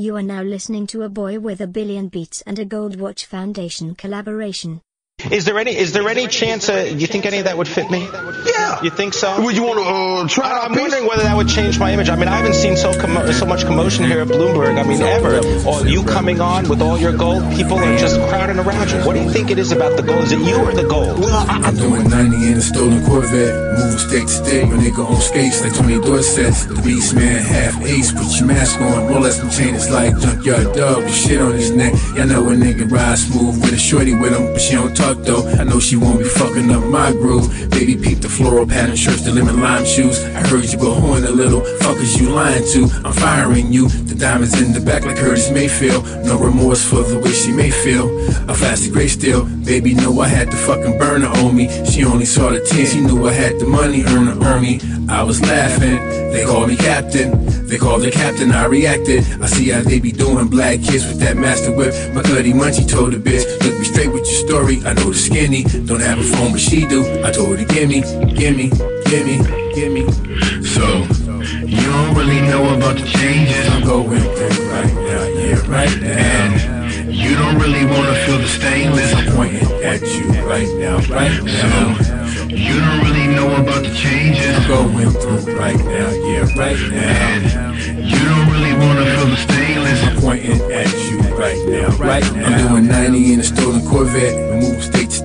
You are now listening to a Boy with a Billion Beats and a Gold Watch Foundation collaboration. Is there any is there any chance uh, you think any of that would fit me? Yeah. You think so? Would you want to uh, try out, I'm piece? wondering whether that would change my image. I mean, I haven't seen so commo- so much commotion here at Bloomberg. I mean, ever. Or you coming on with all your gold, people are just crowding around you. What do you think it is about the gold? Is it you or the gold? Well, I, I'm doing 90 in a stolen Corvette. Moving state to state, my nigga on skates like Tony Dorsett. The beast man, half ace, put your mask on. Roll us some chain, it's like junkyard dog with shit on his neck. Y'all know a nigga ride smooth with a shorty with him, but she don't talk though. I know she won't be fucking up my groove. Baby, peep the floral pattern shirts, the lemon lime shoes. I heard you go horn a little. Fuckers you lying to. I'm firing you. The diamonds in the back like Curtis Mayfield. No remorse for the way she may feel. A plastic gray steel. Baby, know I had the fucking burner on me. She only saw the 10. She knew I had the money earner on me. I was laughing. They called me captain. They called the captain. I reacted. I see how they be doing black kids with that master whip. My cutty munchie told the bitch, look me straight with your story. I know skinny. Don't have a phone, but she do. I told her, to gimme, gimme, gimme, gimme. So, you don't really know about the changes I'm going through right now, yeah, right now. And You don't really wanna feel the stainless I'm pointing at you right now, right now. So, You don't really know about the changes I'm going through right now, yeah, right now. And You don't really wanna feel the stainless I'm pointing at you right now, right now. I'm doing 90 in a stolen Corvette.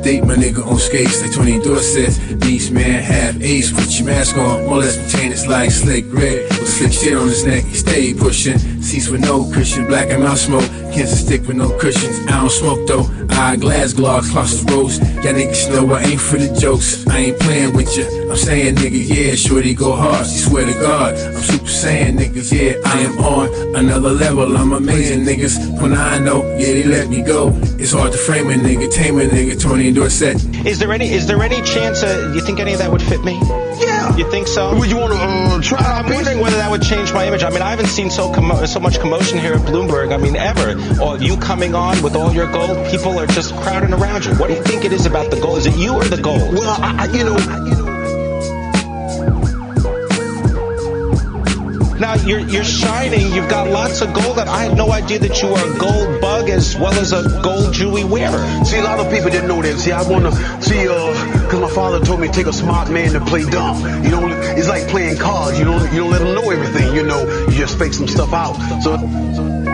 State, my nigga on skates like Tony Dorsett. Beast man, half ace, put your mask on. More or less it's like slick red. With slick shit on his neck, he stay pushing. Seats with no cushion, black and mouth smoke. Cancer stick with no cushions. I don't smoke though. Eyeglass gloss, clusters rose. Y'all niggas know I ain't for the jokes. I ain't playing with ya. I'm saying nigga, yeah, shorty go hard. She swear to God, I'm super saiyan niggas, yeah. I am on another level. I'm amazing niggas. When I know, yeah, they let me go. It's hard to frame a nigga, tame a nigga. Tony Dorsett. Is there any is there any chance uh, you think any of that would fit me? yeah. You think so? Would you want to uh, try it out, I'm piece? wondering whether that would change my image. I mean, I haven't seen so commo- so much commotion here at Bloomberg. I mean, ever. Or you coming on with all your gold, people are just crowding around you. What do you think it is about the gold? Is it you or the gold? Well, I, I, you know, you know. Now you're you're shining. You've got lots of gold. And I had no idea that you were a gold bug as well as a gold jewelry wearer. See, a lot of people didn't know that. See, I wanna see, uh, cause my father told me take a smart man to play dumb. You know, it's like playing cards. You don't, you don't let them know everything. You know, you just fake some stuff out. So.